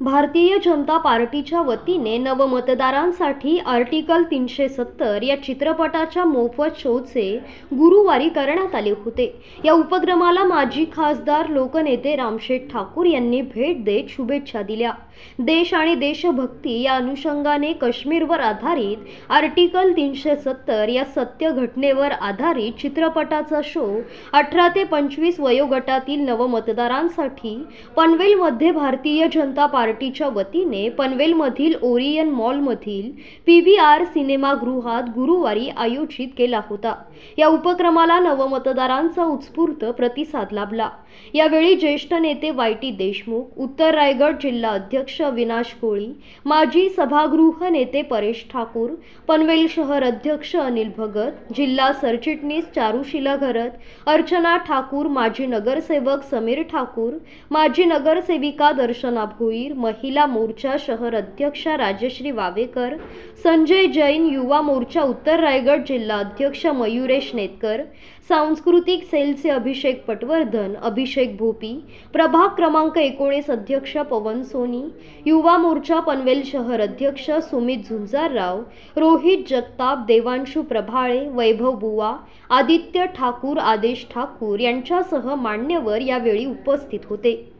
भारतीय जनता पार्टीच्या वतीने नवमतदारांसाठी आर्टिकल तीनशे सत्तर या चित्रपटाच्या मोफत शोचे गुरुवारी करण्यात आले होते. या उपक्रमाला माजी खासदार लोकनेते रामशेठ ठाकूर यांनी भेट देत शुभेच्छा दिल्या. देश आणि देशभक्ती या अनुषंगाने काश्मीरवर आधारित आर्टिकल तीनशे सत्तर या सत्य घटनेवर आधारित चित्रपटाचा शो अठरा ते पंचवीस वयोगटातील नवमतदारांसाठी पनवेलमध्ये भारतीय जनता पार्टीच्या वतीने पनवेलमधील ओरियन मॉलमधील पी व्ही आर सिनेमागृहात गुरुवारी आयोजित केला होता. या उपक्रमाला नवमतदारांचा उत्स्फूर्त प्रतिसाद लाभला. यावेळी ज्येष्ठ नेते वाय टी देशमुख उत्तर रायगड जिल्हा अध्यक्ष अविनाश कोळी माजी सभागृह नेते परेश ठाकूर पनवेल शहर अध्यक्ष अनिल भगत जिल्हा सरचिटणीस चारुशिला घरत अर्चना ठाकूर माजी नगरसेवक समीर ठाकूर माजी नगरसेविका दर्शना भोईर महिला मोर्चा शहर अध्यक्षा राजश्री वावेकर संजय जैन युवा मोर्चा उत्तर रायगड जिल्हा अध्यक्ष मयुरेश नेतकर सांस्कृतिक सेलचे अभिषेक पटवर्धन अभिषेक भोपी प्रभाग क्रमांक एकोणीस अध्यक्ष पवन सोनी युवा मोर्चा पनवेल शहर अध्यक्ष सुमित झुंजारराव रोहित जगताप देवांशू प्रभाळे वैभव बुवा आदित्य ठाकूर आदेश ठाकूर यांच्यासह मान्यवर यावेळी उपस्थित होते.